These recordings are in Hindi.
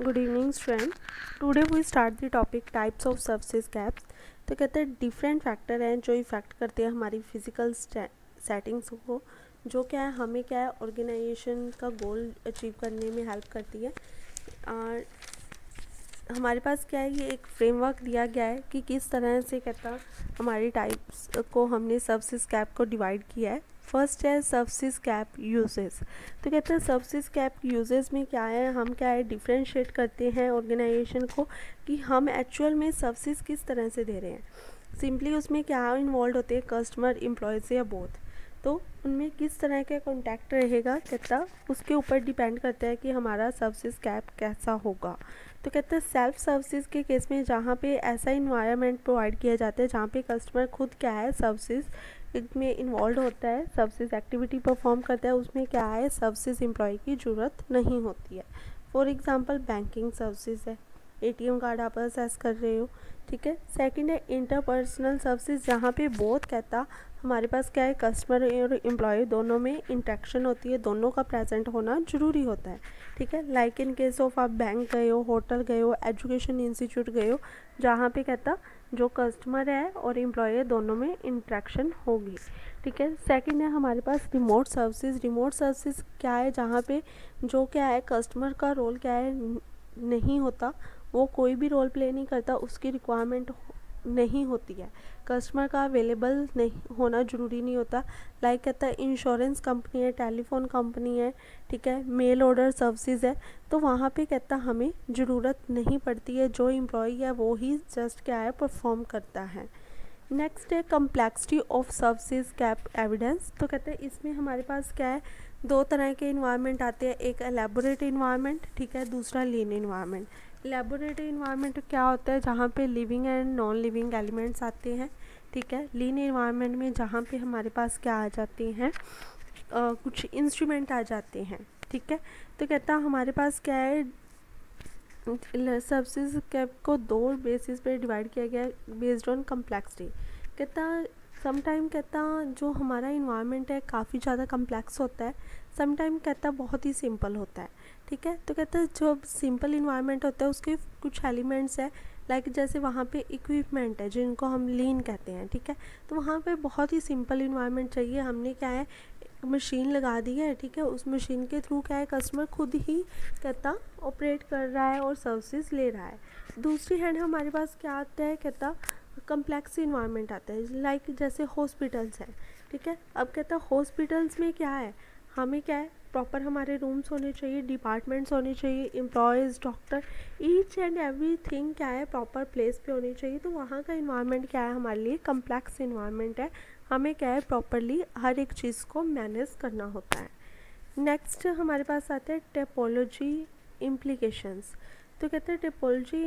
Good evening student today we start the topic types of services gaps तो कहते हैं डिफरेंट फैक्टर हैं जो इफ़ेक्ट करते हैं हमारी फ़िज़िकल सेटिंग्स को, जो क्या है, हमें क्या है ऑर्गेनाइजेशन का गोल अचीव करने में हेल्प करती है। हमारे पास क्या है, ये एक फ्रेमवर्क दिया गया है कि किस तरह से कहता हमारी टाइप्स को हमने सर्विसेज़ कैप को डिवाइड किया है। फ़र्स्ट है सर्विसेज़ कैप यूजेस तो कहते हैं सर्विसेज़ कैप यूजेस में क्या है, हम क्या है डिफ्रेंशिएट करते हैं ऑर्गेनाइजेशन को कि हम एक्चुअल में सर्विसेज़ किस तरह से दे रहे हैं। सिंपली उसमें क्या इन्वॉल्व होते हैं कस्टमर एम्प्लॉयज़ या बोथ तो उनमें किस तरह का कॉन्टैक्ट रहेगा कहता उसके ऊपर डिपेंड करता है कि हमारा सर्विस कैप कैसा होगा। तो कहते हैं सेल्फ सर्विसेज़ के केस में जहाँ पे ऐसा इन्वायरमेंट प्रोवाइड किया जाता है जहाँ पे कस्टमर खुद क्या है सर्विसेज़ में इन्वॉल्व होता है सर्विसेज़ एक्टिविटी परफॉर्म करता है, उसमें क्या है सर्विसेज़ एम्प्लॉय की ज़रूरत नहीं होती है। फॉर एग्ज़ाम्पल बैंकिंग सर्विसेज़ है। एटीएम कार्ड आप असेस कर रहे हो, ठीक है? सेकंड है इंटरपर्सनल सर्विसेज़ जहाँ पे बहुत कहता, हमारे पास क्या है कस्टमर और एम्प्लॉय दोनों में इंट्रैक्शन होती है, दोनों का प्रेजेंट होना ज़रूरी होता है, ठीक है? लाइक इन केस ऑफ़ आप बैंक गए हो होटल गए हो एजुकेशन इंस्टीट्यूट गए हो, जहाँ पे कहता, जो कस्टमर है और एम्प्लॉय दोनों में इंट्रैक्शन होगी, ठीक है? सेकंड है, हमारे पास रिमोट सर्विसेज़ रिमोट सर्विसेज़ क्या है, जहाँ पे जो क्या है कस्टमर का रोल क्या है, नहीं होता वो कोई भी रोल प्ले नहीं करता, उसकी रिक्वायरमेंट नहीं होती है। कस्टमर का अवेलेबल नहीं, होना ज़रूरी नहीं होता। लाइक कहता है इंश्योरेंस कंपनी है टेलीफोन कंपनी है, ठीक है मेल ऑर्डर सर्विसेज़ है तो वहाँ पे कहता हमें ज़रूरत नहीं पड़ती है। जो एम्प्लॉय है, वो ही जस्ट क्या है परफॉर्म करता है। नेक्स्ट है complexity of services cap evidence तो कहते हैं, इसमें हमारे पास क्या है, दो तरह के इन्वायरमेंट आते हैं। एक एलेबोरेट इन्वायरमेंट ठीक है, दूसरा लीन इन्वायरमेंट लेबोरेटरी इन्वायरमेंट क्या होता है, जहाँ पे living and non living elements आते हैं, ठीक है? लीन इन्वायरमेंट में जहाँ पे हमारे पास क्या आ जाते हैं कुछ इंस्ट्रूमेंट आ जाते हैं, ठीक है? तो कहता हमारे पास क्या है सर्विसेज़ कैप को दो बेसिस पे डिवाइड किया गया है बेस्ड ऑन कम्प्लेक्सिटी कहता समटाइम कहता, जो हमारा इन्वायरमेंट है, काफ़ी ज़्यादा कम्प्लेक्स होता है समटाइम कहता बहुत ही सिंपल होता है। ठीक है? तो कहता है जो सिंपल इन्वायरमेंट होता है, उसके कुछ एलिमेंट्स है लाइक like जैसे वहाँ पे इक्विपमेंट है, जिनको हम लीन कहते हैं, ठीक है? तो वहाँ पे बहुत ही सिंपल इन्वायरमेंट चाहिए। हमने क्या है मशीन लगा दी है, ठीक है? उस मशीन के थ्रू क्या है कस्टमर खुद ही कहता ऑपरेट कर रहा है और सर्विसेज़ ले रहा है। दूसरी हैंड हमारे पास क्या आता है, कहता कम्प्लेक्स इन्वायरमेंट आता है लाइक like जैसे हॉस्पिटल्स हैं, ठीक है? अब कहता हॉस्पिटल्स में क्या है? हमें क्या है प्रॉपर हमारे रूम्स होने चाहिए डिपार्टमेंट्स होने चाहिए employees doctor each and every thing क्या है प्रॉपर प्लेस पे होनी चाहिए। तो वहाँ का इन्वायरमेंट क्या है, हमारे लिए कम्प्लेक्स इन्वायरमेंट है। हमें क्या है प्रॉपरली हर एक चीज़ को मैनेज करना होता है। नेक्स्ट हमारे पास आते हैं टेपोलॉजी इम्प्लीकेशंस तो कहते हैं टेपोलॉजी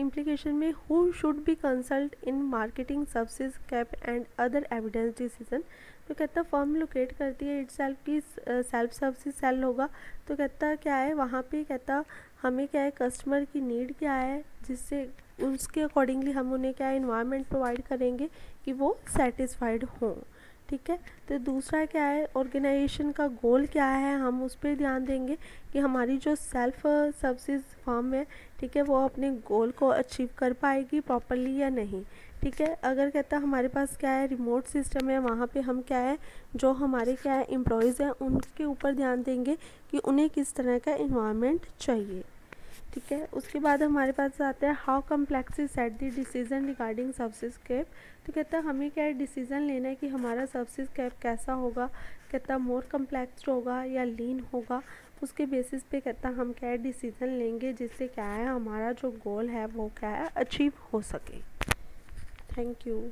implication में who should be consult in marketing services, cap, and other evidence decision? तो कहता फर्म लोकेट करती है इट सेल्फ की सेल्फ सर्विस सेल होगा। तो कहता क्या है? वहाँ पे कहता हमें क्या है? कस्टमर की नीड क्या है? जिससे उसके अकॉर्डिंगली हम उन्हें क्या है इन्वायरमेंट प्रोवाइड करेंगे कि वो सेटिस्फाइड हों। ठीक है? तो दूसरा क्या है? ऑर्गेनाइजेशन का गोल क्या है? हम उस पर ध्यान देंगे कि हमारी जो सेल्फ सर्विसेज़ फॉर्म है, ठीक है, वो अपने गोल को अचीव कर पाएगी प्रॉपरली या नहीं, ठीक है? अगर कहता हमारे पास क्या है? रिमोट सिस्टम है, वहाँ पे हम क्या है? जो हमारे क्या है? एम्प्लॉयज़ हैं, उनके ऊपर ध्यान देंगे कि उन्हें किस तरह का इन्वायरमेंट चाहिए। ठीक है? उसके बाद हमारे पास आता है how complex is set the decision regarding service cap तो कहता है, हमें क्या डिसीज़न लेना है कि हमारा सर्विस कैप कैसा होगा? कहता मोर कम्प्लेक्स होगा या लीन होगा? उसके बेसिस पे कहता हम क्या डिसीज़न लेंगे जिससे क्या है, हमारा जो गोल है वो क्या है अचीव हो सके। Thank you